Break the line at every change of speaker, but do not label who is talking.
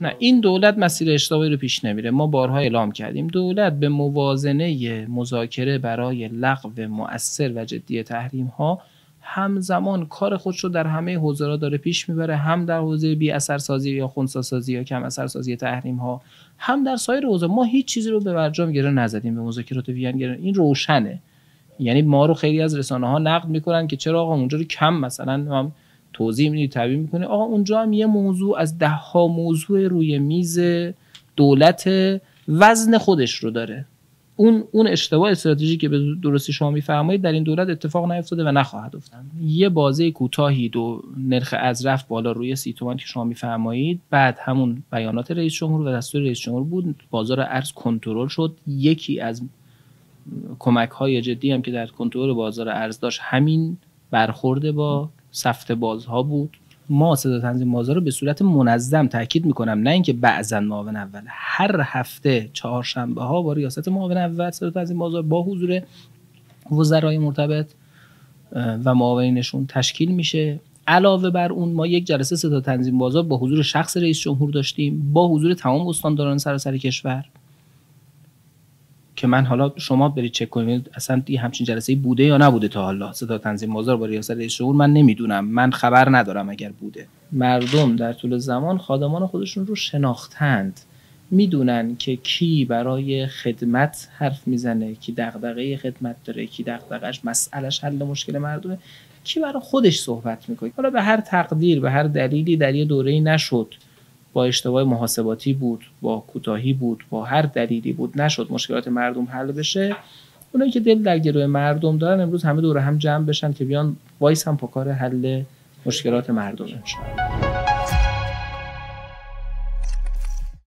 نه این دولت مسیر اشتباهی رو پیش نمیره. ما بارها اعلام کردیم. دولت به موازنه مذاکره برای لغو مؤثر و جدی تحریم ها همزمان کار خودش رو در همه حوزه داره پیش می‌بره هم در حوزه بی اثرسازی یا خونساسازی یا کم اثرسازی تحریم ها هم در سایر حوزه ما هیچ چیزی رو به برجام گره نزدیم به مذاکرات وین گره این روشنه. یعنی ما رو خیلی از رسانه ها نقد می‌کنن که چرا آقا اونجا رو کم مثلا توضیح می‌دید تعبیر می‌کنه آقا اونجا هم یه موضوع از ده ها موضوع روی میز دولت وزن خودش رو داره. اون اون اشتباه استراتژی که به درستی شما میفرمایید در این دولت اتفاق نیفتاده و نخواهد افتاد. یه بازه کوتاهی دو نرخ از رفت بالا روی سی تومان که شما میفرمایید. بعد همون بیانات رئیس جمهور و دستور رئیس جمهور بود. بازار ارز کنترل شد. یکی از کمک های جدی هم که در کنترل بازار ارز داشت همین برخورده با سفت بازها بود. ما صدا تنظیم بازار رو به صورت منظم تاکید می‌کنم. نه اینکه بعضا معاون اول. هر هفته چهارشنبه ها با ریاست معاون اول صدا تنظیم بازار با حضور وزرای مرتبط و معاونینشون تشکیل میشه. علاوه بر اون ما یک جلسه صدا تنظیم بازار با حضور شخص رئیس جمهور داشتیم با حضور تمام استانداران سراسر کشور. که من حالا شما برید چک کنید اصلا یه همچین جلسه بوده یا نبوده تا حالا؟ صدا تنظیم بازار با ریاست جمهور من نمی‌دونم. من خبر ندارم اگر بوده. مردم در طول زمان خادمان خودشون رو شناختند. می‌دونن که کی برای خدمت حرف می‌زنه کی دغدغه خدمت داره کی دغدغش مسئلهش حل مشکل مردمه کی برای خودش صحبت می‌کنه. حالا به هر تقدیر به هر دلیلی در یه دوره نشد. با اشتباه محاسباتی بود با کوتاهی بود با هر دلیلی بود نشد مشکلات مردم حل بشه. اونایی که دل در گروه مردم دارن امروز همه دوره هم جمع بشن که بیان وایس هم پا کار حل مشکلات مردم انشاءالله